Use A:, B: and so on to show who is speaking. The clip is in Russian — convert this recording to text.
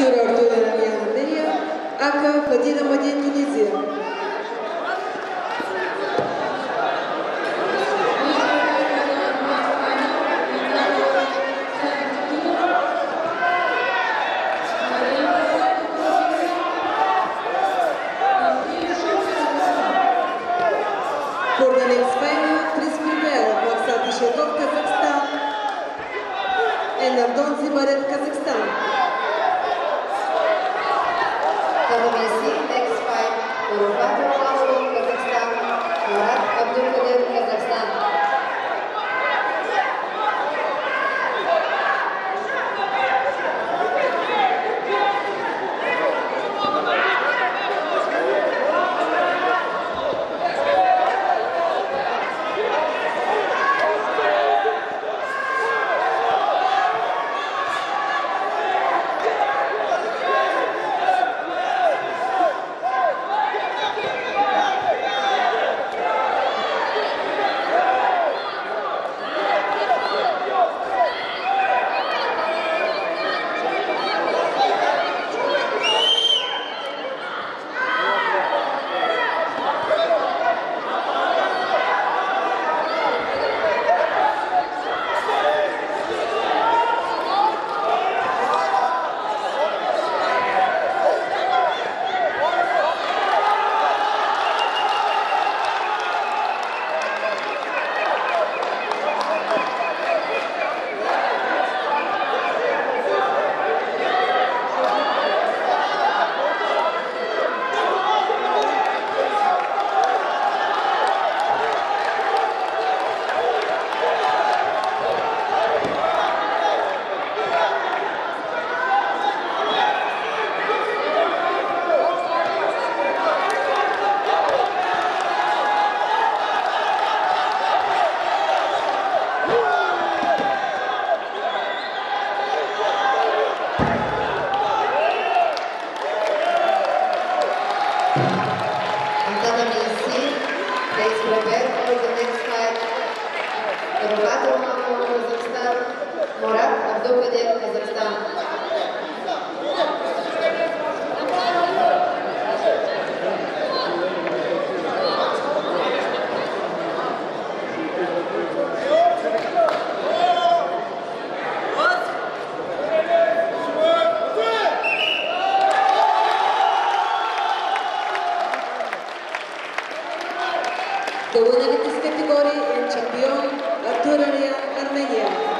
A: Aşura Ortuğlar Aliyan Ameriya, Aka Fadila Madiye Tunizya.
B: Кордонец Фена, Трискутера, Плаксат Ишетов, Казахстан. Энардон Зибарет, Казахстан.
C: Kırmızı Next Fight, Urfa Kırmızı Kırmızı Kırmızı Kırmızı Kırmızı
D: And suddenly you see, they prepare for the next fight. The Murat Orhan from Kazakhstan, Murat Abdulkadir Dovoljena biti skeptikori in čampion Arturo Armenija.